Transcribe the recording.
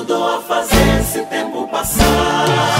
ajudou a fazer esse tempo passar.